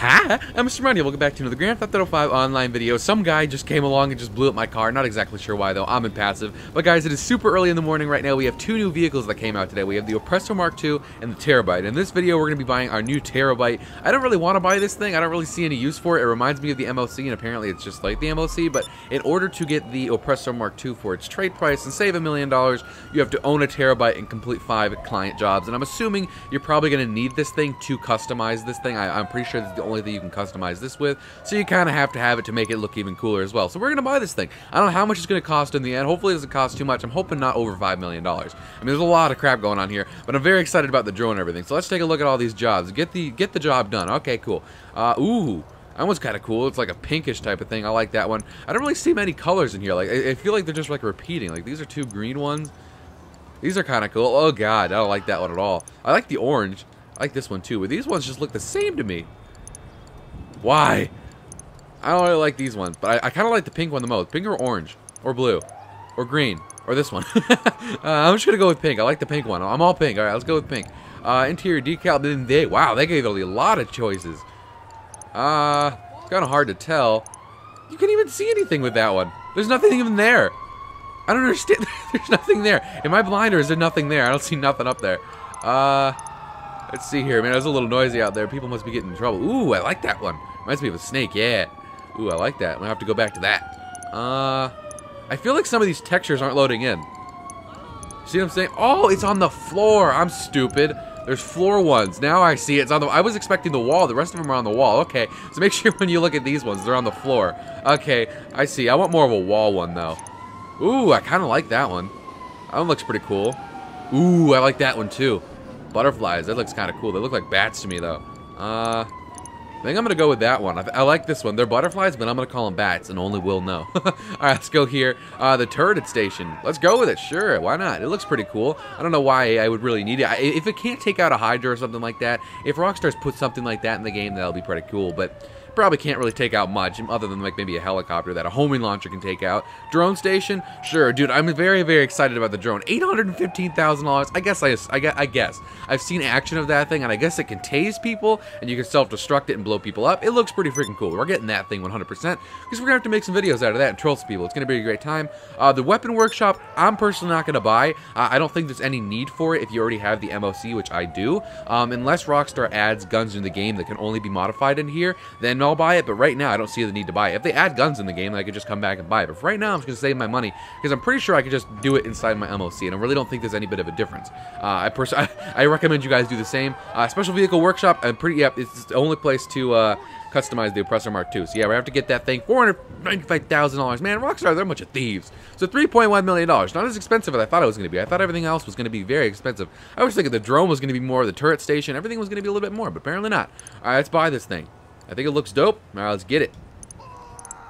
Hi, I'm Mr. Mondie. Welcome back to another Grand Theft Auto 5 online video. Some guy just came along and just blew up my car. Not exactly sure why though. I'm impassive. But guys, it is super early in the morning right now. We have two new vehicles that came out today. We have the Oppressor Mark II and the Terrorbyte. In this video, we're going to be buying our new Terrorbyte. I don't really want to buy this thing. I don't really see any use for it. It reminds me of the MOC, and apparently it's just like the MOC. But in order to get the Oppressor Mark II for its trade price and save a million dollars, you have to own a Terrorbyte and complete five client jobs. And I'm assuming you're probably going to need this thing to customize this thing. I, I'm pretty sure the only thing you can customize this with, so you kind of have to have it to make it look even cooler as well. So we're going to buy this thing. I don't know how much it's going to cost in the end. Hopefully it doesn't cost too much. I'm hoping not over $5 million. I mean, there's a lot of crap going on here, but I'm very excited about the drone and everything. So let's take a look at all these jobs. Get the get the job done. Okay, cool. Uh, ooh. That one's kind of cool. It's like a pinkish type of thing. I like that one. I don't really see many colors in here. Like I, I feel like they're just like repeating. Like these are two green ones. These are kind of cool. Oh god, I don't like that one at all. I like the orange. I like this one too, but these ones just look the same to me. Why? I don't really like these ones, but I, I kind of like the pink one the most. Pink or orange? Or blue? Or green? Or this one? uh, I'm just to go with pink. I like the pink one. I'm all pink. All right, let's go with pink. Uh, interior decal. Then they, wow, they gave a lot of choices. Uh, kind of hard to tell. You can't even see anything with that one. There's nothing even there. I don't understand. There's nothing there. Am I blind or is there nothing there? I don't see nothing up there. Uh, let's see here. Man, it's a little noisy out there. People must be getting in trouble. Ooh, I like that one. Reminds me of a snake. Yeah. Ooh, I like that. I'm gonna have to go back to that. Uh, I feel like some of these textures aren't loading in. See what I'm saying? Oh, it's on the floor. I'm stupid. There's floor ones. Now I see it. it's on the. I was expecting the wall. The rest of them are on the wall. Okay, so make sure when you look at these ones, they're on the floor. Okay, I see. I want more of a wall one though. Ooh, I kind of like that one. That one looks pretty cool. Ooh, I like that one too. Butterflies. That looks kind of cool. They look like bats to me though. Uh, I think I'm to go with that one. I, I, like this one. They're butterflies, but I'm to call them bats, and only we'll know. All right, let's go here. Uh, the turreted station. Let's go with it. Sure, why not? It looks pretty cool. I don't know why I would really need it. I, if it can't take out a Hydra or something like that, if Rockstar's put something like that in the game, that'll be pretty cool. But probably can't really take out much other than like maybe a helicopter that a homing launcher can take out. Drone station, sure, dude. I'm very very excited about the drone. Eight hundred fifteen thousand dollars. I guess I, I I guess I've seen action of that thing, and I guess it can tase people, and you can self-destruct it and blow people up. It looks pretty freaking cool. We're getting that thing 100% because we're gonna have to make some videos out of that and troll some people. It's gonna be a great time. Uh, the weapon workshop, I'm personally not gonna buy. Uh, I don't think there's any need for it if you already have the MOC, which I do. Um, unless Rockstar adds guns in the game that can only be modified in here, then I'll buy it. But right now, I don't see the need to buy it. If they add guns in the game, I could just come back and buy it. But for right now, I'm just gonna save my money because I'm pretty sure I could just do it inside my MOC, and I really don't think there's any bit of a difference. Uh, I, pers- I, I recommend you guys do the same. Uh, Special Vehicle Workshop, I'm pretty, yeah, it's the only place to uh, customize the Oppressor Mark II. So yeah, we have to get that thing, $495,000. Man, Rockstar, they're a bunch of thieves. So $3.1 million, not as expensive as I thought it was going to be. I thought everything else was going to be very expensive. I was thinking the drone was going to be more, the turret station, everything was going to be a little bit more, but apparently not. All right, let's buy this thing. I think it looks dope. All right, let's get it.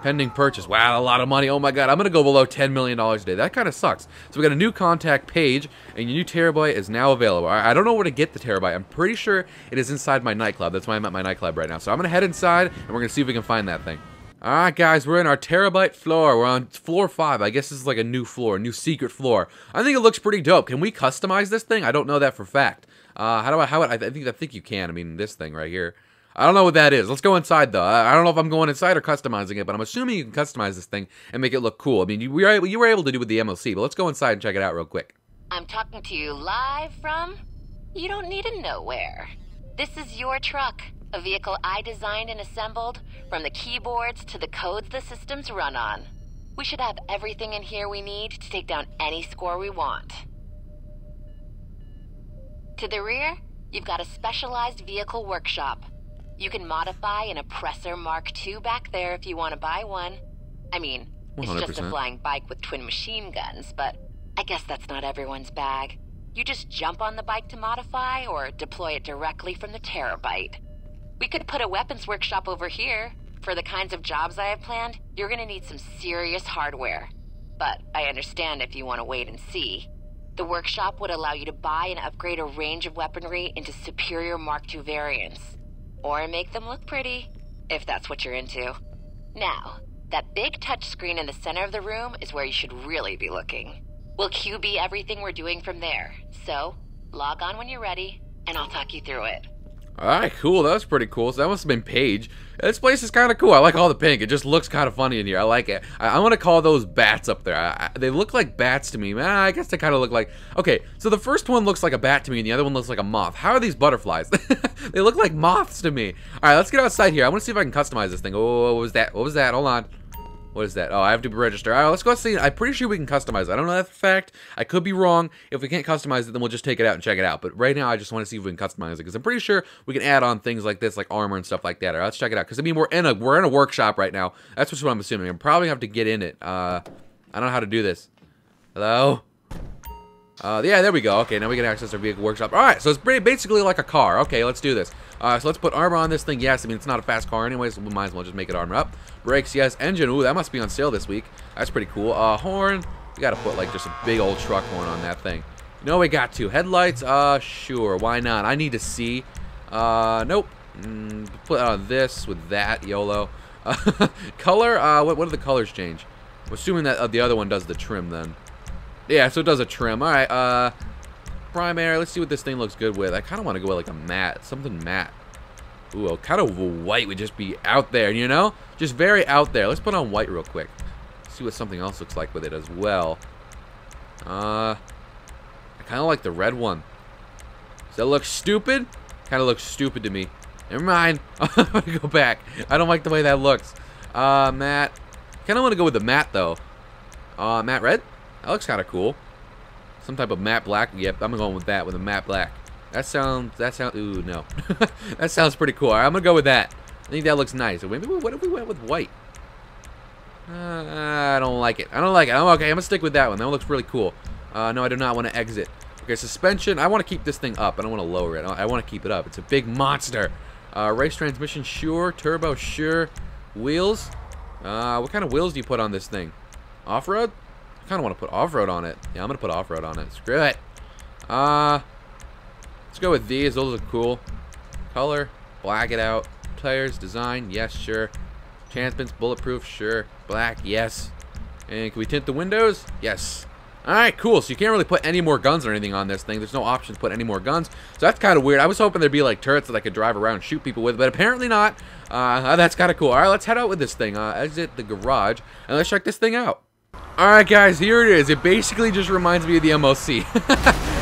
Pending purchase. Wow, a lot of money. Oh my god, I'm going to go below $10 million today. That kind of sucks. So we got a new contact page, and your new Terrorbyte is now available. I don't know where to get the Terrorbyte. I'm pretty sure it is inside my nightclub. That's why I'm at my nightclub right now. So I'm going to head inside, and we're going to see if we can find that thing. Alright guys, we're in our Terrorbyte floor. We're on floor 5. I guess this is like a new floor, a new secret floor. I think it looks pretty dope. Can we customize this thing? I don't know that for fact. Uh, how do I, how, I, I think, I think you can. I mean, this thing right here. I don't know what that is. Let's go inside, though. I don't know if I'm going inside or customizing it, but I'm assuming you can customize this thing and make it look cool. I mean, you were, you were able to do with the MOC, but let's go inside and check it out real quick. I'm talking to you live from... You don't need to know where. This is your truck. A vehicle I designed and assembled, from the keyboards to the codes the systems run on. We should have everything in here we need to take down any score we want. To the rear, you've got a specialized vehicle workshop. You can modify an Oppressor Mark II back there if you want to buy one. I mean, 100%. it's just a flying bike with twin machine guns, but I guess that's not everyone's bag. You just jump on the bike to modify or deploy it directly from the Terrorbyte. We could put a weapons workshop over here. For the kinds of jobs I have planned, you're gonna need some serious hardware. But I understand if you want to wait and see. The workshop would allow you to buy and upgrade a range of weaponry into superior Mark II variants. Or make them look pretty, if that's what you're into. Now, that big touchscreen in the center of the room is where you should really be looking. We'll QB everything we're doing from there. So, log on when you're ready, and I'll talk you through it. Alright, cool. That was pretty cool. So that must have been Paige. This place is kind of cool. I like all the pink. It just looks kind of funny in here. I like it. I, I want to call those bats up there. I, I, they look like bats to me. Man, I guess they kind of look like... Okay, so the first one looks like a bat to me, and the other one looks like a moth. How are these butterflies? they look like moths to me. Alright, let's get outside here. I want to see if I can customize this thing. Oh, what was that? What was that? Hold on. What is that? Oh, I have to register. All right, let's go see. I'm pretty sure we can customize. I don't know that fact. I could be wrong. If we can't customize it, then we'll just take it out and check it out. But right now, I just want to see if we can customize it because I'm pretty sure we can add on things like this, like armor and stuff like that. All right, let's check it out. Because I mean, we're in a we're in a workshop right now. That's what I'm assuming. I'm probably have to get in it. Uh, I don't know how to do this. Hello. Uh, yeah, there we go. Okay, now we can access our vehicle workshop. All right, so it's basically like a car. Okay, let's do this. Uh, so let's put armor on this thing. Yes, I mean, it's not a fast car anyways, so we might as well just make it armor up. Brakes, yes. Engine, ooh, that must be on sale this week. That's pretty cool. Uh, horn, we gotta put, like, just a big old truck horn on that thing. No, we got to. Headlights, uh, sure, why not? I need to see. Uh, nope. Mm, put on this with that, YOLO. Color, uh, what, what do the colors change? I'm assuming that uh, the other one does the trim then. Yeah, so it does a trim. All right, uh, primary. Let's see what this thing looks good with. I kind of want to go with like a matte, something matte. Ooh, kind of white would just be out there, you know? Just very out there. Let's put on white real quick. See what something else looks like with it as well. Uh, I kind of like the red one. Does that look stupid? Kind of looks stupid to me. Never mind. I'm gonna go back. I don't like the way that looks. Uh, matte. Kind of want to go with the matte though. Uh, matte red. That looks kind of cool. Some type of matte black. Yep, I'm going with that, with a matte black. That sounds, that sounds, ooh, no. that sounds pretty cool. Right, I'm going to go with that. I think that looks nice. Maybe, what if we went with white? Uh, I don't like it. I don't like it. I'm okay. I'm going to stick with that one. That one looks really cool. Uh, no, I do not want to exit. Okay, suspension. I want to keep this thing up. I don't want to lower it. I want to keep it up. It's a big monster. Uh, race transmission, sure. Turbo, sure. Wheels. Uh, what kind of wheels do you put on this thing? Off-road? Kind of want to put off-road on it. Yeah, I'm going to put off-road on it. Screw it. Uh, let's go with these. Those are cool. Color, black it out. Tires, design, yes, sure. Enhancements, bulletproof, sure. Black, yes. And can we tint the windows? Yes. Alright, cool. So you can't really put any more guns or anything on this thing. There's no option to put any more guns. So that's kind of weird. I was hoping there'd be like turrets that I could drive around and shoot people with, but apparently not. Uh, that's kind of cool. Alright, let's head out with this thing. Uh, exit the garage, and let's check this thing out. Alright guys, here it is. It basically just reminds me of the MOC.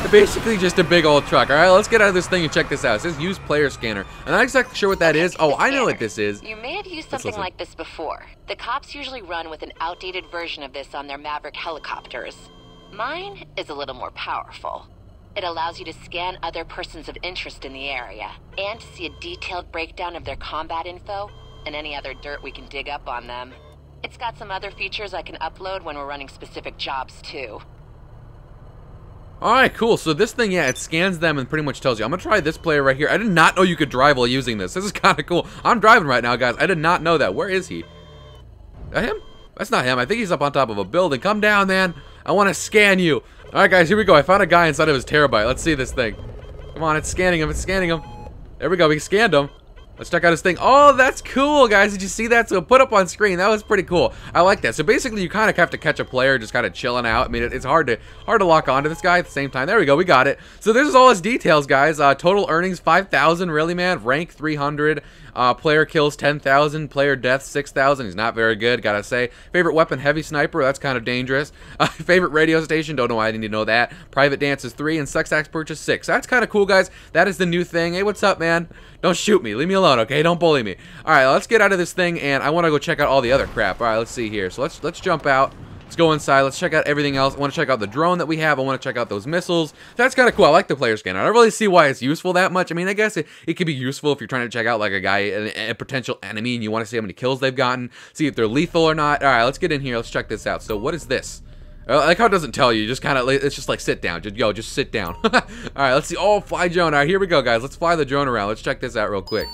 basically just a big old truck. Alright, let's get out of this thing and check this out. It says use player scanner. I'm not exactly sure what that is. Oh, I know what this is. You may have used something like this before. The cops usually run with an outdated version of this on their Maverick helicopters. Mine is a little more powerful. It allows you to scan other persons of interest in the area and to see a detailed breakdown of their combat info and any other dirt we can dig up on them. It's got some other features I can upload when we're running specific jobs, too. Alright, cool. So this thing, yeah, it scans them and pretty much tells you. I'm going to try this player right here. I did not know you could drive while using this. This is kind of cool. I'm driving right now, guys. I did not know that. Where is he? That him? That's not him. I think he's up on top of a building. Come down, man. I want to scan you. Alright, guys, here we go. I found a guy inside of his Terrorbyte. Let's see this thing. Come on, it's scanning him. It's scanning him. There we go. We scanned him. Let's check out his thing. Oh, that's cool, guys. Did you see that? So put up on screen. That was pretty cool. I like that. So basically, you kind of have to catch a player just kind of chilling out. I mean, it's hard to hard to lock onto this guy at the same time. There we go. We got it. So this is all his details, guys. Uh, total earnings, 5,000. Really, man? Rank, 300. Uh, player kills 10,000. Player deaths 6,000. He's not very good, gotta say. Favorite weapon, heavy sniper. That's kind of dangerous. Uh, favorite radio station. Don't know why I need to know that. Private dance is 3. And sex acts purchase 6. That's kind of cool, guys. That is the new thing. Hey, what's up, man? Don't shoot me. Leave me alone, okay? Don't bully me. All right, let's get out of this thing, and I want to go check out all the other crap. All right, let's see here. So let's let's jump out. Go inside. Let's check out everything else. I want to check out the drone that we have. I want to check out those missiles. That's kind of cool. I like the player scanner. I don't really see why it's useful that much. I mean, I guess it, it could be useful if you're trying to check out like a guy, a, a potential enemy, and you want to see how many kills they've gotten, see if they're lethal or not. All right, let's get in here. Let's check this out. So what is this? I like how it doesn't tell you. Just kind of, it's just like sit down. Just yo, just sit down. All right, let's see. Oh, fly drone. All right, here we go, guys. Let's fly the drone around. Let's check this out real quick.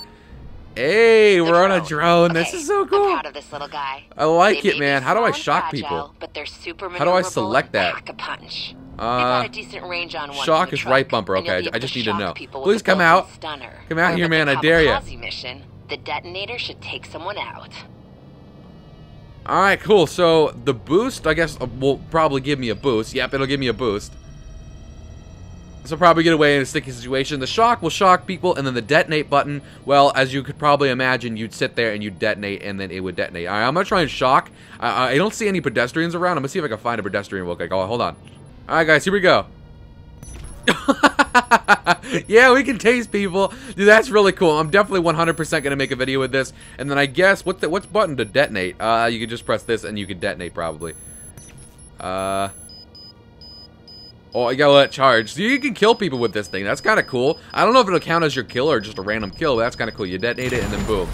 Hey, the we're drone. on a drone. Okay. This is so cool. I'm proud of this little guy. I like it, man. How do I shock fragile, people? But they're super How do I select that? Pack a punch. Uh, a decent range on shock is right bumper. Okay, I just need to know. Please come out. Stunner. Come out here, man. I dare you. Mission, the detonator should take someone out. All right, cool. So the boost, I guess, uh, will probably give me a boost. Yep, it'll give me a boost. This will probably get away in a sticky situation. The shock will shock people, and then the detonate button, well, as you could probably imagine, you'd sit there and you'd detonate, and then it would detonate. All right, I'm going to try and shock. I, I don't see any pedestrians around. I'm going to see if I can find a pedestrian real quick. Oh, hold on. All right, guys, here we go. yeah, we can taste people. Dude, that's really cool. I'm definitely 100% going to make a video with this. And then I guess, what's the, what's button to detonate? Uh, you can just press this and you can detonate probably. Uh... Oh, I gotta let it charge. So you can kill people with this thing. That's kind of cool. I don't know if it'll count as your kill or just a random kill, but that's kind of cool. You detonate it and then boom.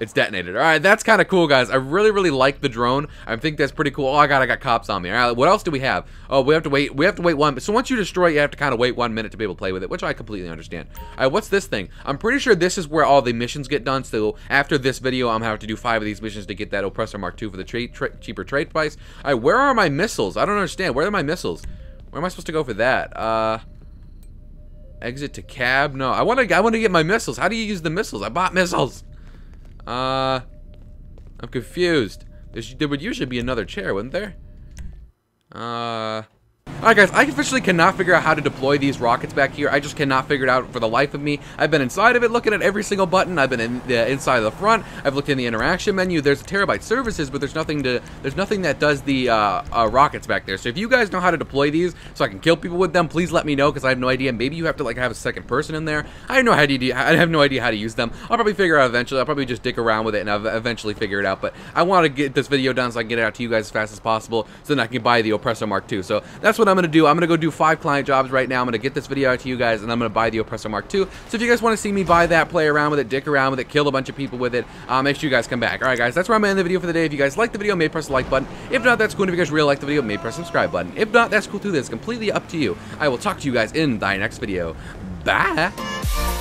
It's detonated. All right, that's kind of cool, guys. I really, really like the drone. I think that's pretty cool. Oh, I got, I got cops on me. All right, what else do we have? Oh, we have to wait. We have to wait one. So once you destroy it, you have to kind of wait one minute to be able to play with it, which I completely understand. All right, what's this thing? I'm pretty sure this is where all the missions get done. So after this video, I'm gonna have to do five of these missions to get that Oppressor Mark II for the tra tra cheaper trade price. All right, where are my missiles? I don't understand. Where are my missiles? Where am I supposed to go for that? Uh. Exit to cab? No, I want to. I want to get my missiles. How do you use the missiles? I bought missiles. Uh, I'm confused. There would usually be another chair, wouldn't there? Uh... Alright guys, I officially cannot figure out how to deploy these rockets back here. I just cannot figure it out for the life of me. I've been inside of it looking at every single button. I've been in the inside of the front. I've looked in the interaction menu. There's a Terrorbyte services, but there's nothing to there's nothing that does the uh, uh, rockets back there. So if you guys know how to deploy these so I can kill people with them, please let me know because I have no idea. Maybe you have to like have a second person in there. I have no idea. I have no idea how to use them. I'll probably figure out eventually. I'll probably just dick around with it and I'll eventually figure it out. But I want to get this video done so I can get it out to you guys as fast as possible so then I can buy the Oppressor Mark II. So that's what I'm going to do. I'm going to go do five client jobs right now. I'm going to get this video out to you guys, and I'm going to buy the Oppressor Mark II. So if you guys want to see me buy that, play around with it, dick around with it, kill a bunch of people with it, uh, make sure you guys come back. Alright guys, that's where I'm going to end the video for the day. If you guys like the video, maybe press the like button. If not, that's cool. If you guys really like the video, maybe press the subscribe button. If not, that's cool too. That's completely up to you. I will talk to you guys in the next video. Bye!